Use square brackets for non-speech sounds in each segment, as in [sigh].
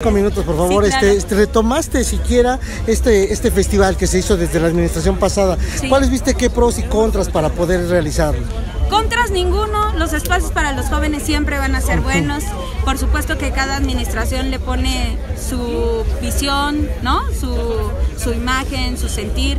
Cinco minutos, por favor. Sí, claro. este, este, retomaste siquiera este, este festival que se hizo desde la administración pasada. Sí. ¿Cuáles viste qué pros y contras para poder realizarlo? Contras ninguno, los espacios para los jóvenes siempre van a ser buenos. Por supuesto que cada administración le pone su visión, ¿no? Su, su imagen, su sentir.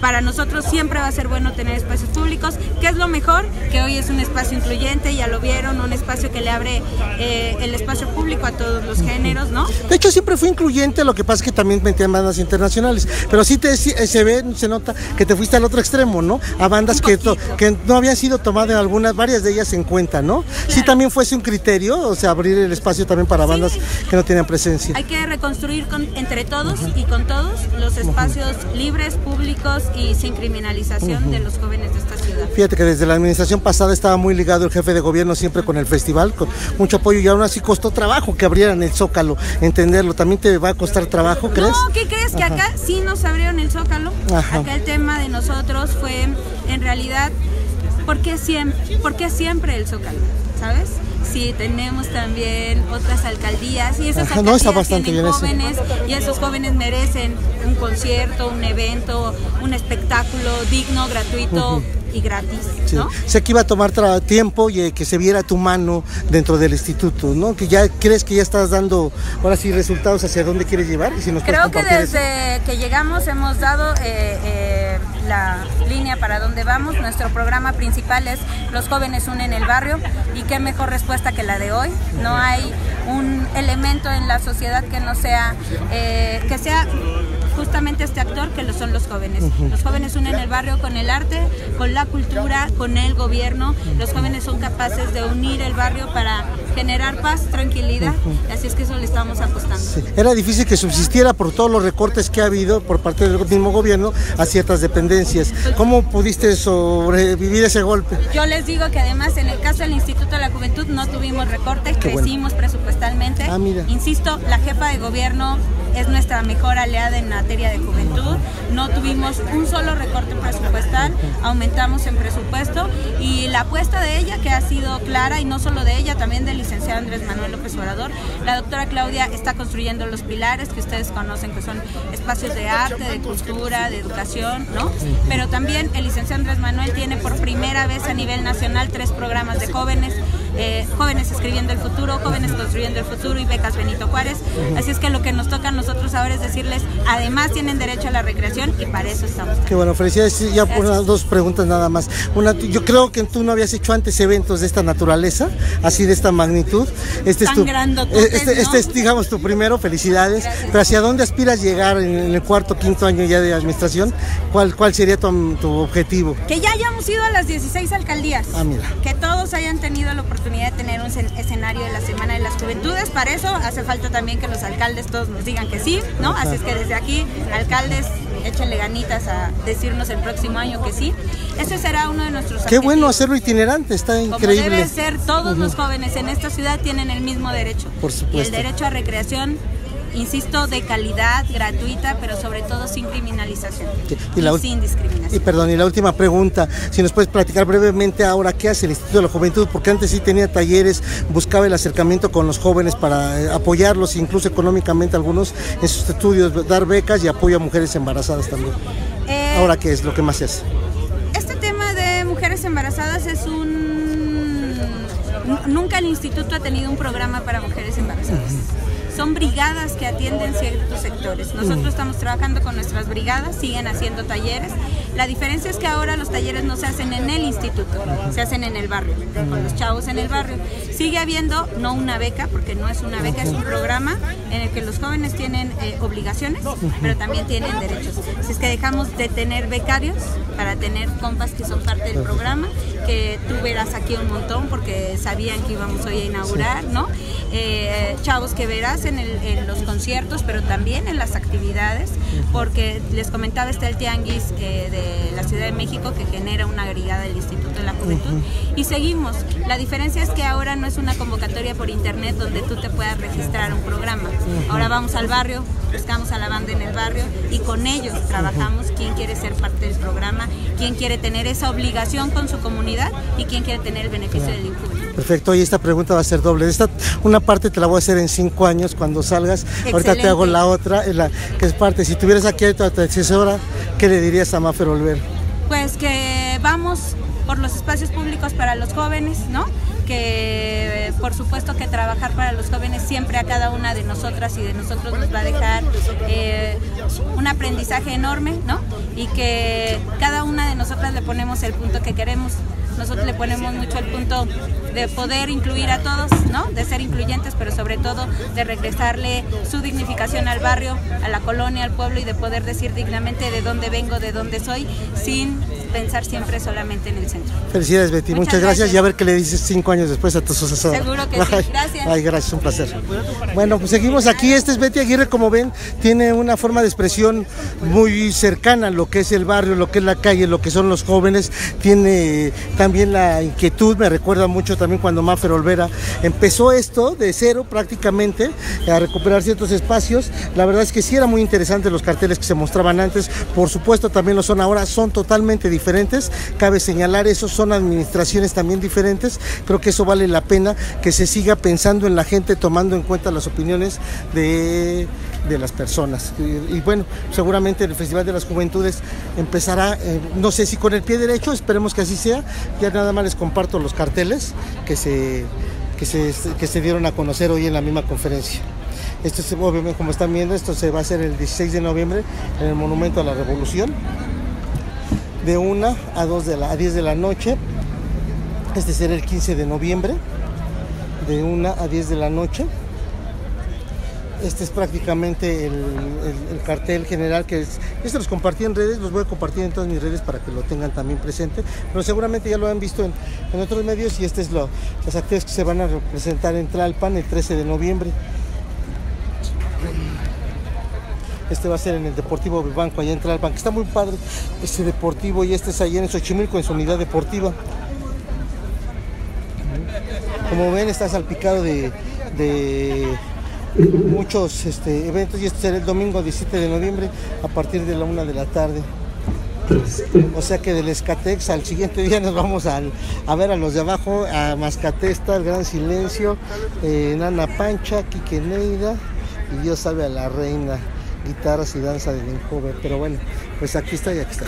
Para nosotros siempre va a ser bueno tener espacios públicos. ¿Qué es lo mejor? Que hoy es un espacio incluyente, ya lo vieron, un espacio que le abre eh, el espacio público a todos los géneros, ¿no? De hecho, siempre fue incluyente, lo que pasa es que también metían bandas internacionales. Pero sí te, sí, se ve, se nota que te fuiste al otro extremo, ¿no? A bandas que, to- que no habían sido tomadas algunas, varias de ellas en cuenta, ¿no? Sí Claro. también fuese un criterio, o sea, abrir el espacio también para Sí. bandas que no tenían presencia. Hay que reconstruir con- entre todos y con todos los espacios libres, públicos y sin criminalización de los jóvenes de esta ciudad. Fíjate que desde la administración pasada estaba muy ligado el jefe de gobierno siempre con el festival, con mucho apoyo y aún así costó trabajo que abrieran el Zócalo, entenderlo. ¿También te va a costar trabajo, crees? No, ¿qué crees? Que acá sí nos abrieron el zócalo. Ajá. Acá el tema de nosotros fue, en realidad, ¿por qué siempre, por qué siempre el zócalo? ¿Sabes? Sí, tenemos también otras alcaldías y esas Ajá, alcaldías bastante tienen jóvenes y esos jóvenes merecen un concierto, un evento, un espectáculo digno, gratuito y gratis, Sí. ¿no? Sé que iba a tomar tiempo y eh, que se viera tu mano dentro del instituto, ¿no? Que ya crees que ya estás dando ahora sí resultados hacia dónde quieres llevar y si nos puedes Creo que eso. desde que llegamos hemos dado eh, eh, la línea para dónde vamos. Nuestro programa principal es Los jóvenes unen el barrio y qué mejor respuesta que la de hoy. No hay un elemento en la sociedad que no sea, eh, que sea justamente este actor que lo son los jóvenes. Los jóvenes unen el barrio con el arte, con la cultura, con el gobierno. Los jóvenes capaces de unir el barrio para generar paz, tranquilidad. Así es que eso le estamos apostando. Sí. Era difícil que subsistiera por todos los recortes que ha habido por parte del mismo gobierno a ciertas dependencias. ¿Cómo pudiste sobrevivir ese golpe? Yo les digo que además en el caso del Instituto de la Juventud no tuvimos recorte, Qué bueno. crecimos presupuestalmente. Ah, mira. Insisto, la jefa de gobierno es nuestra mejor aliada en materia de juventud. No tuvimos un solo recorte presupuestal, aumentamos en presupuesto la apuesta de ella que ha sido clara y no solo de ella, también del licenciado Andrés Manuel López Obrador. La doctora Claudia está construyendo los pilares que ustedes conocen que son espacios de arte, de cultura, de educación, ¿no? Pero también el licenciado Andrés Manuel tiene por primera vez a nivel nacional tres programas de jóvenes, eh, jóvenes escribiendo el futuro, jóvenes construyendo el futuro y becas Benito Juárez. Así es que lo que nos toca a nosotros ahora es decirles, además tienen derecho a la recreación y para eso estamos. Qué bueno, felicidades. Ya por unas dos preguntas nada más. Una, yo creo que tú no habías hecho antes eventos de esta naturaleza, así de esta magnitud. Este Tan es tu, grandototes, este, ¿no? este es, digamos, tu primero. Felicidades. Gracias. Pero ¿hacia dónde aspiras llegar en, en el cuarto, quinto año ya de administración? ¿Cuál, cuál sería tu, tu objetivo? Que ya hayamos ido a las 16 alcaldías. Ah, mira. Que todos hayan tenido la oportunidad de tener un escen- escenario de la Semana de las Juventudes. Para eso hace falta también que los alcaldes todos nos digan que sí, ¿no? Así es que desde aquí, alcaldes, échenle ganitas a decirnos el próximo año que sí. Ese será uno de nuestros Qué bueno hacerlo itinerante, está Como increíble. debe ser, todos los jóvenes en esta ciudad tienen el mismo derecho. Por Y el supuesto. derecho a recreación, insisto, de calidad, gratuita, pero sobre todo sin criminalización. Sí, Y, la sin discriminación. Y perdón, y la última pregunta, si nos puedes platicar brevemente ahora qué hace el Instituto de la Juventud, porque antes sí tenía talleres, buscaba el acercamiento con los jóvenes para eh, apoyarlos, incluso económicamente algunos en sus estudios, dar becas y apoyo a mujeres embarazadas también. Eh, Ahora qué es lo que más se hace. Este tema de mujeres embarazadas es un... nu- Nunca el instituto ha tenido un programa para mujeres embarazadas. Son brigadas que atienden ciertos sectores. Nosotros estamos trabajando con nuestras brigadas, siguen haciendo talleres. La diferencia es que ahora los talleres no se hacen en el instituto, se hacen en el barrio, con los chavos en el barrio. Sigue habiendo, no una beca, porque no es una beca, es un programa en el que los jóvenes tienen eh, obligaciones, pero también tienen derechos. Así es que dejamos de tener becarios para tener compas que son parte del programa, que tú verás aquí un montón porque sabían que íbamos hoy a inaugurar, ¿no? Eh, chavos que verás en, el- en los conciertos, pero también en las actividades, porque les comentaba está el Tianguis eh, de la Ciudad de México que genera una brigada del Instituto de la Juventud y seguimos. La diferencia es que ahora no es una convocatoria por internet donde tú te puedas registrar un programa. Ahora vamos al barrio, buscamos a la banda en el barrio y con ellos trabajamos quién quiere ser parte del programa, quién quiere tener esa obligación con su comunidad y quién quiere tener el beneficio del inculto. Perfecto, y esta pregunta va a ser doble. Esta, una parte te la voy a hacer en cinco años cuando salgas. Ahorita te hago la otra, la, que es parte. Si tuvieras aquí a tu asesora, ¿qué le dirías a Mafer Olver? Pues que vamos por los espacios públicos para los jóvenes, ¿no? que por supuesto que trabajar para los jóvenes siempre a cada una de nosotras y de nosotros nos va a dejar eh, un aprendizaje enorme, ¿no? Y que cada una de nosotras le ponemos el punto que queremos. Nosotros le ponemos mucho el punto de poder incluir a todos, ¿no? De ser incluyentes, pero sobre todo de regresarle su dignificación al barrio, a la colonia, al pueblo y de poder decir dignamente de dónde vengo, de dónde soy, sin pensar siempre solamente en el centro. Felicidades Betty, muchas, gracias. y a ver qué le dices cinco años después a tu sucesor. Seguro que sí, [laughs] gracias. Ay, gracias, un placer. Bueno, pues seguimos aquí, este es Betty Aguirre, como ven, tiene una forma de expresión muy cercana a lo que es el barrio, lo que es la calle, lo que son los jóvenes, tiene también la inquietud, me recuerda mucho también cuando Maffer Olvera empezó esto de cero prácticamente, a recuperar ciertos espacios, la verdad es que sí era muy interesante los carteles que se mostraban antes, por supuesto también lo son ahora, son totalmente diferentes diferentes. Cabe señalar eso, son administraciones también diferentes. Creo que eso vale la pena que se siga pensando en la gente, tomando en cuenta las opiniones de, las personas. Y, bueno, seguramente el Festival de las Juventudes empezará, eh, no sé si con el pie derecho, esperemos que así sea. Ya nada más les comparto los carteles que se, que se, que se dieron a conocer hoy en la misma conferencia. Esto se, obviamente, como están viendo, esto se va a hacer el 16 de noviembre en el Monumento a la Revolución de 1 a, 2 de la, a 10 de la noche. Este será el 15 de noviembre, de 1 a 10 de la noche. Este es prácticamente el, cartel general que es, este los compartí en redes, los voy a compartir en todas mis redes para que lo tengan también presente, pero seguramente ya lo han visto en, en otros medios y este es lo, las actividades que se van a representar en Tlalpan el 13 de noviembre. Este va a ser en el Deportivo Banco, allá en Tlalpan, que está muy padre este deportivo y este es allá en Xochimilco, en su unidad deportiva. Como ven, está salpicado de, muchos este, eventos y este será el domingo 17 de noviembre a partir de la una de la tarde. O sea que del Escatex al siguiente día nos vamos a, ver a los de abajo, a Mascatesta, el Gran Silencio, eh, Nana Pancha, Quique Neida y Dios sabe a la reina guitarras y danza de joven. Pero bueno, pues aquí está y aquí está